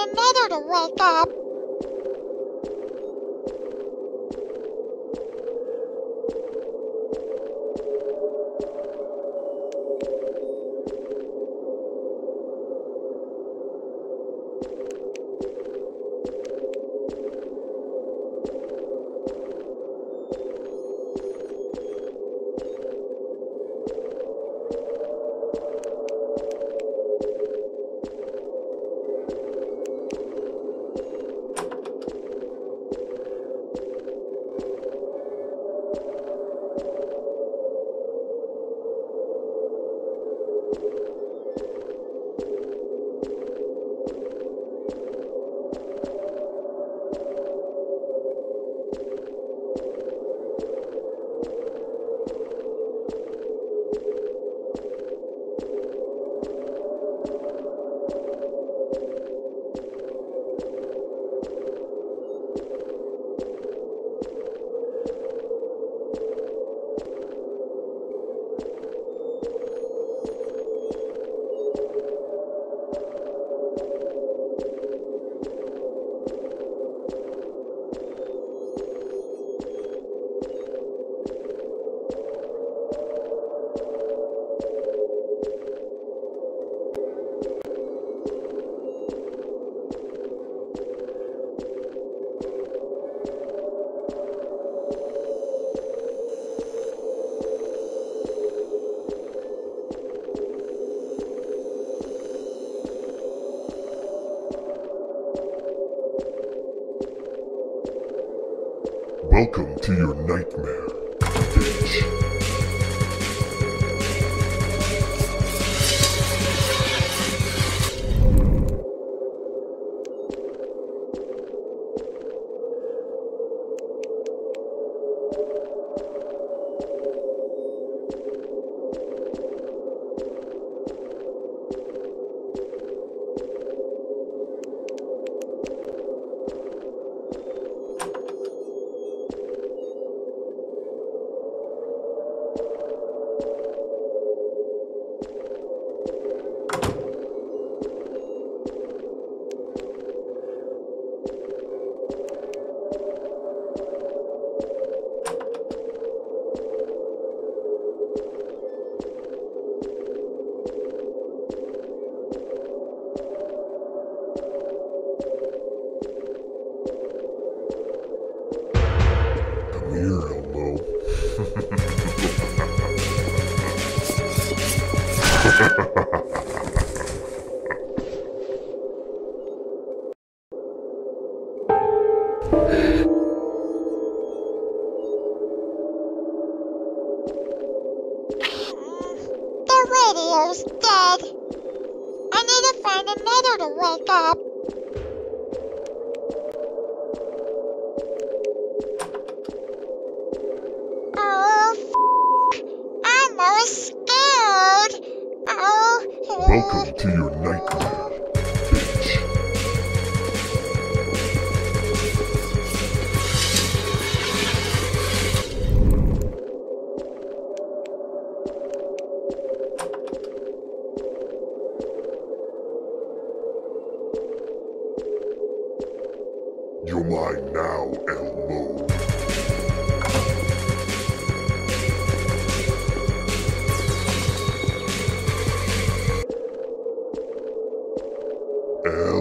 another to wake up. Welcome to your nightmare, bitch. To wake up. Oh, f- I'm almost scared. Oh. Welcome to your nightmare, Elmo.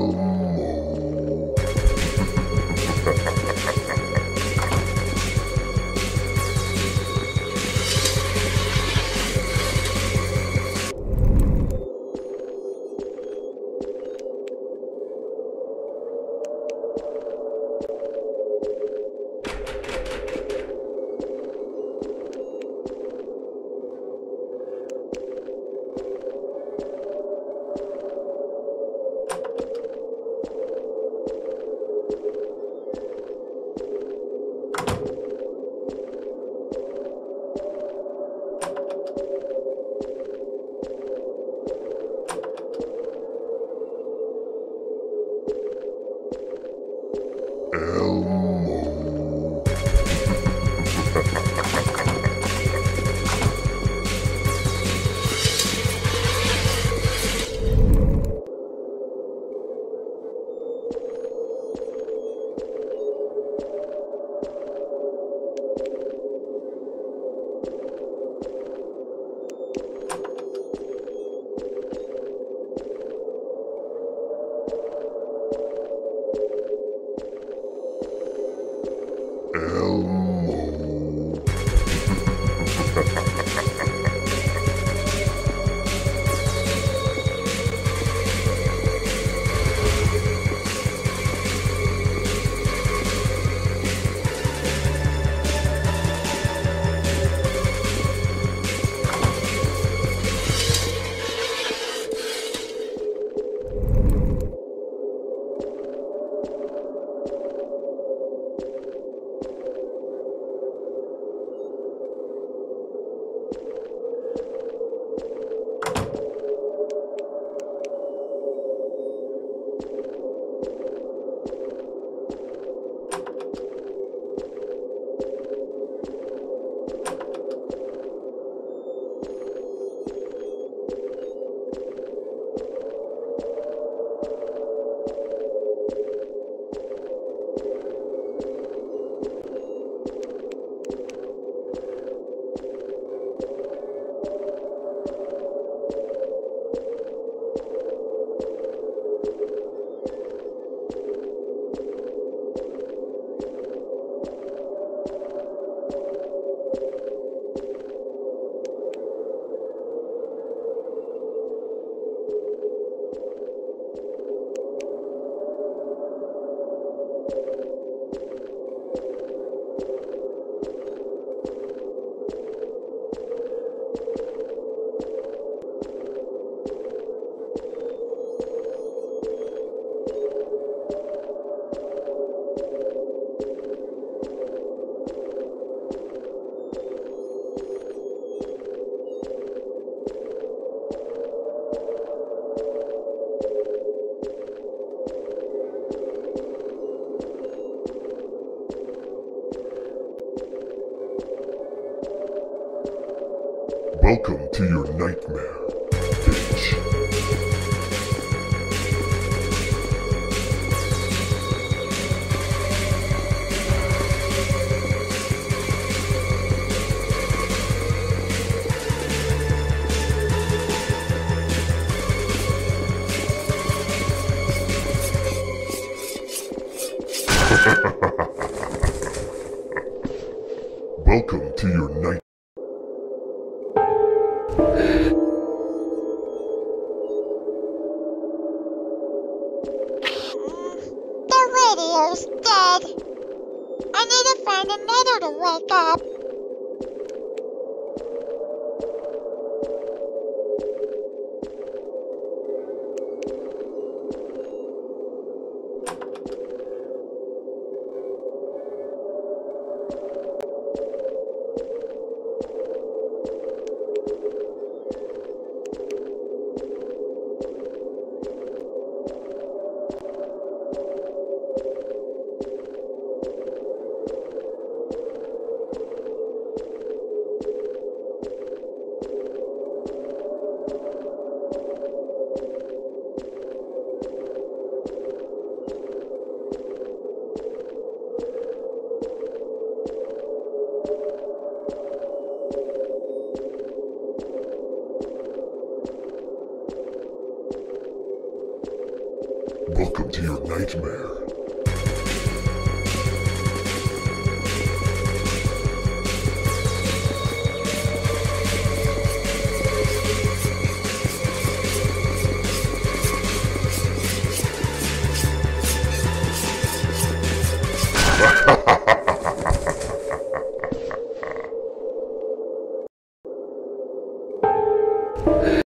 Welcome to your night. The radio's dead. I need to find another to wake up.